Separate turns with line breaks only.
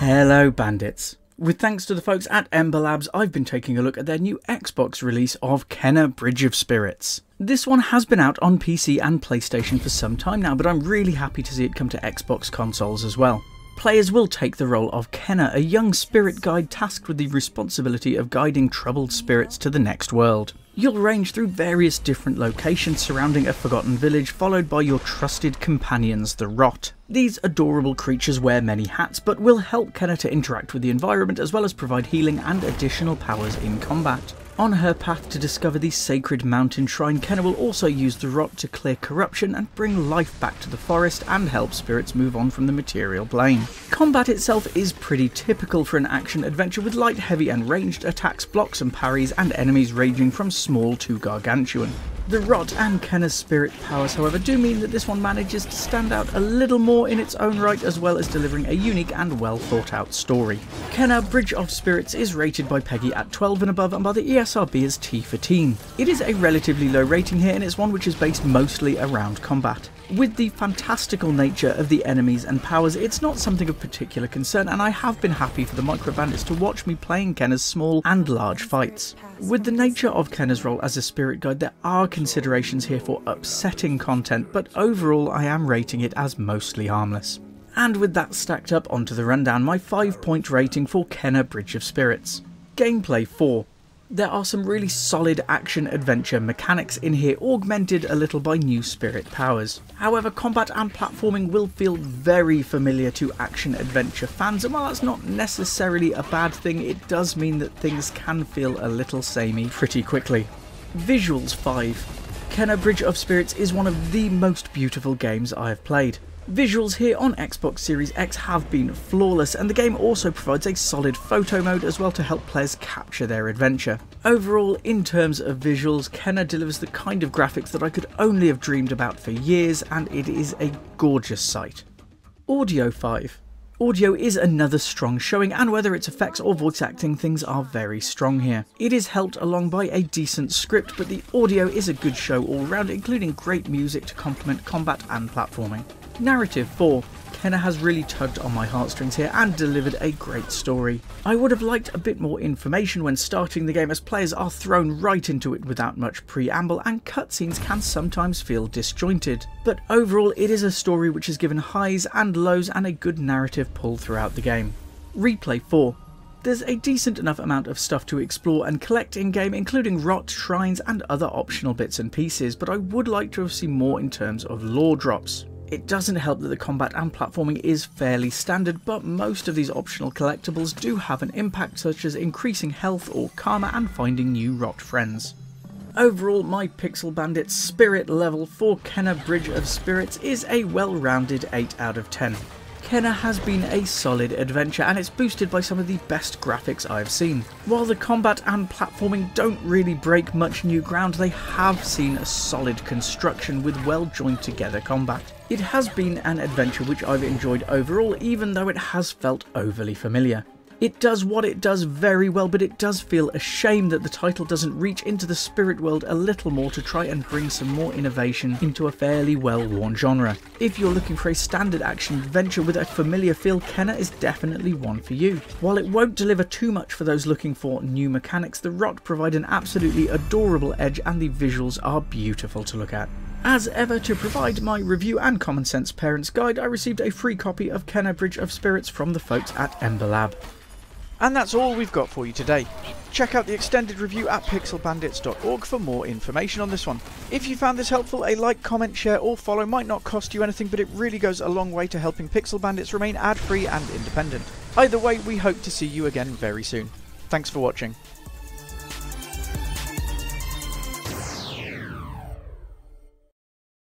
Hello, bandits. With thanks to the folks at Ember Labs, I've been taking a look at their new Xbox release of Kena Bridge of Spirits. This one has been out on PC and PlayStation for some time now, but I'm really happy to see it come to Xbox consoles as well. Players will take the role of Kena, a young spirit guide tasked with the responsibility of guiding troubled spirits to the next world. You'll range through various different locations surrounding a forgotten village, followed by your trusted companions, the Rot. These adorable creatures wear many hats, but will help Kena to interact with the environment as well as provide healing and additional powers in combat. On her path to discover the sacred mountain shrine, Kena will also use the rot to clear corruption and bring life back to the forest and help spirits move on from the material plane. Combat itself is pretty typical for an action adventure with light, heavy and ranged attacks, blocks and parries, and enemies ranging from small to gargantuan. The Rot and Kena's spirit powers, however, do mean that this one manages to stand out a little more in its own right, as well as delivering a unique and well thought out story. Kena Bridge of Spirits is rated by PEGI at 12 and above and by the ESRB as T for teen. It is a relatively low rating here and it's one which is based mostly around combat. With the fantastical nature of the enemies and powers, it's not something of particular concern, and I have been happy for the micro bandits to watch me playing Kena's small and large fights. With the nature of Kena's role as a spirit guide, there are considerations here for upsetting content, but overall I am rating it as mostly harmless. And with that stacked up onto the rundown, my 5 point rating for Kena Bridge of Spirits. Gameplay 4. There are some really solid action adventure mechanics in here, augmented a little by new spirit powers. However, combat and platforming will feel very familiar to action adventure fans, and while that's not necessarily a bad thing, it does mean that things can feel a little samey pretty quickly. Visuals 5. Kena Bridge of Spirits is one of the most beautiful games I have played. Visuals here on Xbox Series X have been flawless, and the game also provides a solid photo mode as well to help players capture their adventure. Overall, in terms of visuals, Kena delivers the kind of graphics that I could only have dreamed about for years, and it is a gorgeous sight. Audio 5. Audio is another strong showing, and whether it's effects or voice acting, things are very strong here. It is helped along by a decent script, but the audio is a good show all round, including great music to complement combat and platforming. Narrative 4. Kena has really tugged on my heartstrings here and delivered a great story. I would have liked a bit more information when starting the game as players are thrown right into it without much preamble and cutscenes can sometimes feel disjointed. But overall it is a story which has given highs and lows and a good narrative pull throughout the game. Replay 4. There's a decent enough amount of stuff to explore and collect in game, including rot, shrines, and other optional bits and pieces, but I would like to have seen more in terms of lore drops. It doesn't help that the combat and platforming is fairly standard, but most of these optional collectibles do have an impact such as increasing health or karma and finding new rot friends. Overall, my Pixel Bandit spirit level for Kena Bridge of Spirits is a well-rounded 8 out of 10. Kena has been a solid adventure and it's boosted by some of the best graphics I've seen. While the combat and platforming don't really break much new ground, they have seen a solid construction with well joined together combat. It has been an adventure which I've enjoyed overall even though it has felt overly familiar. It does what it does very well, but it does feel a shame that the title doesn't reach into the spirit world a little more to try and bring some more innovation into a fairly well-worn genre. If you're looking for a standard action adventure with a familiar feel, Kena is definitely one for you. While it won't deliver too much for those looking for new mechanics, the Rot provide an absolutely adorable edge and the visuals are beautiful to look at. As ever, to provide my review and common sense parents guide, I received a free copy of Kena Bridge of Spirits from the folks at Ember Lab. And that's all we've got for you today. Check out the extended review at pixelbandits.org for more information on this one. If you found this helpful, a like, comment, share or follow might not cost you anything, but it really goes a long way to helping Pixel Bandits remain ad-free and independent. Either way, we hope to see you again very soon. Thanks for watching.